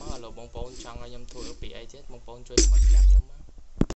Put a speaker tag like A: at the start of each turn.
A: ជួយ comment 5មកឥឡូវបងប្អូនចង់ឲ្យខ្ញុំធ្វើពីអីទៀតបងប្អូនជួយ comment ប្រាប់ខ្ញុំ